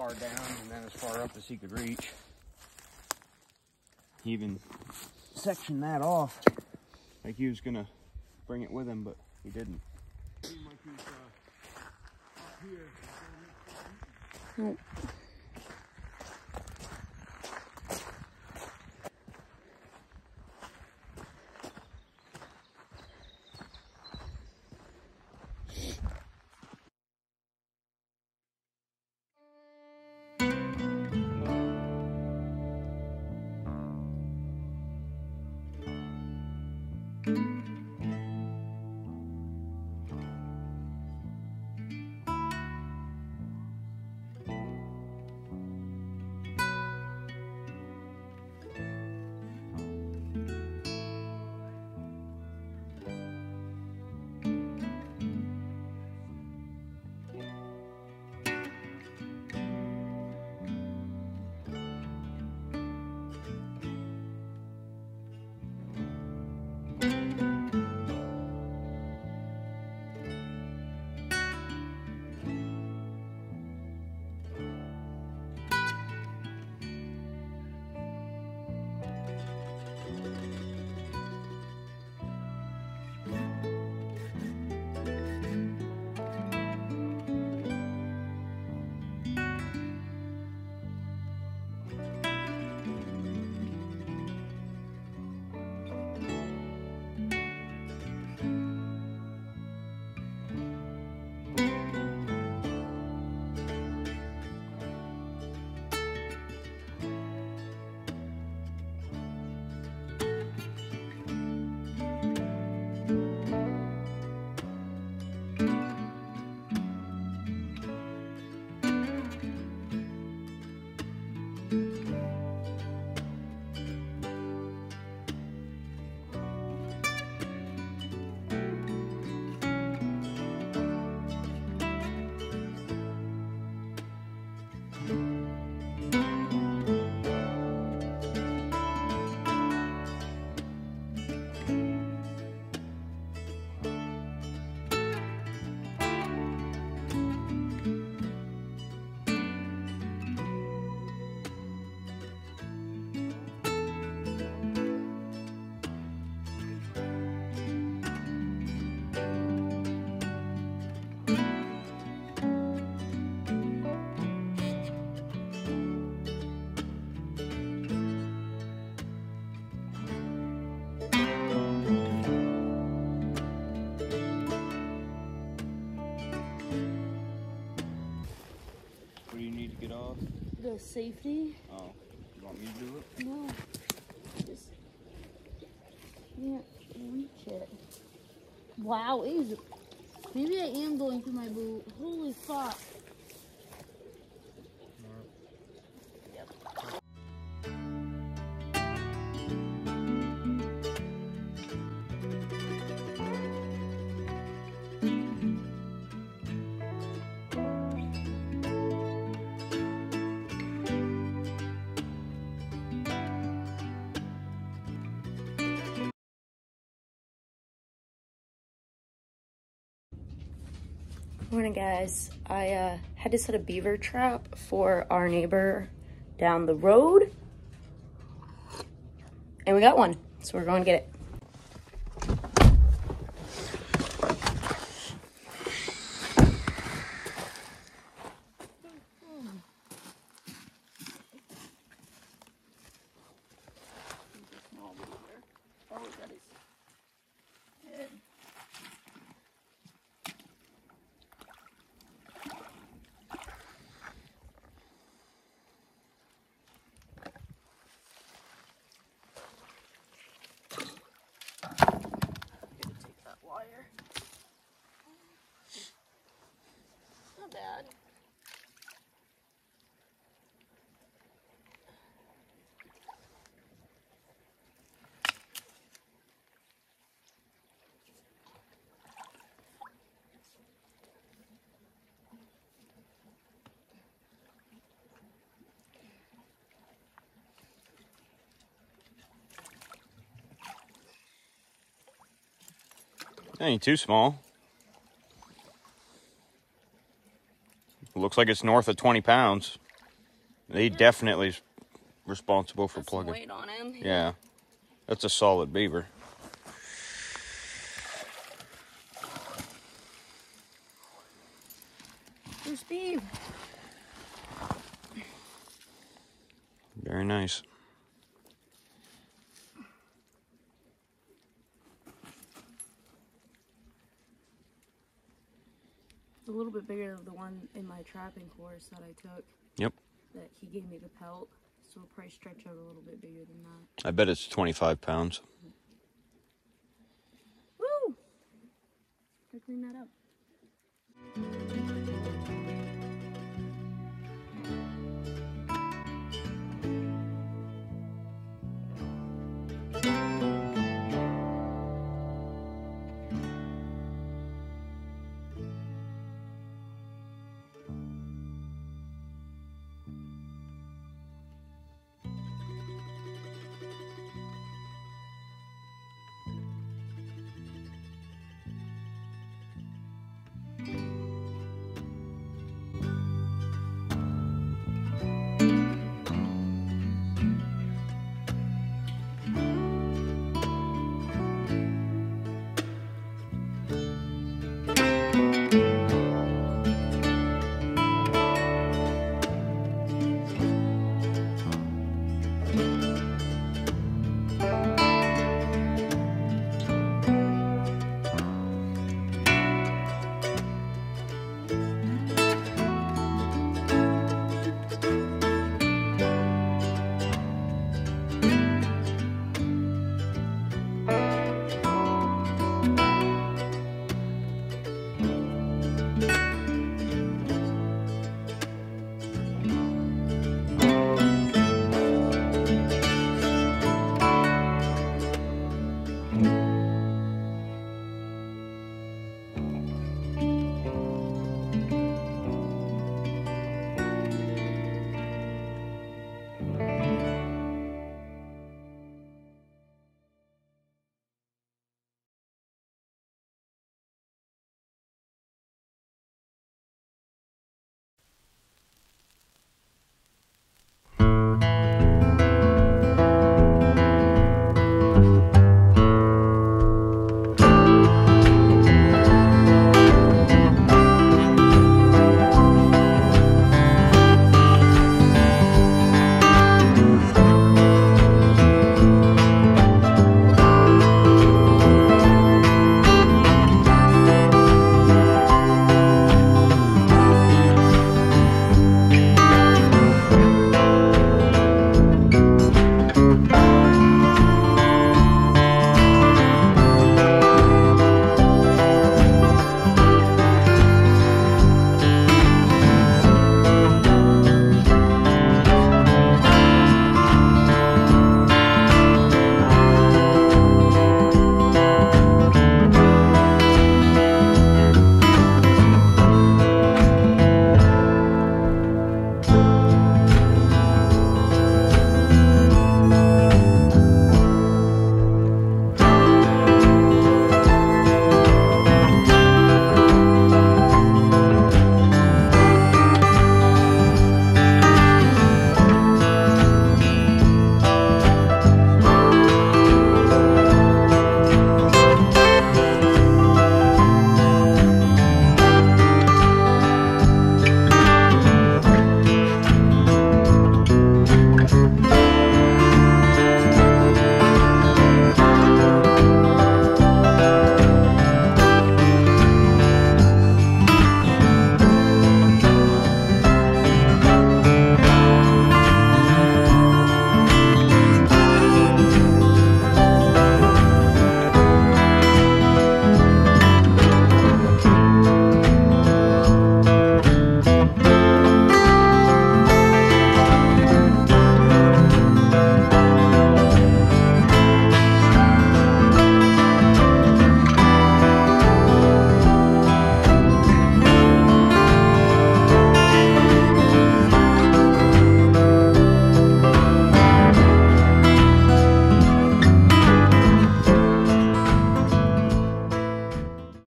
far down and then as far up as he could reach. He even sectioned that off like he was gonna bring it with him, but he didn't. What safety? Oh, you want me to do it? No. Just can't reach it. Wow, it is. Maybe I am going through my boot. Holy fuck. Morning, guys. I uh, had to set a beaver trap for our neighbor down the road, and we got one, so we're going to get it. That ain't too small. Looks like it's north of 20 pounds. He definitely is responsible for some plugging. weight on him. Yeah, that's a solid beaver. There's Steve. Very nice. It's a little bit bigger than the one in my trapping course that I took. Yep. That he gave me the pelt. So it'll probably stretch out a little bit bigger than that. I bet it's 25 pounds. Woo! Gotta clean that up.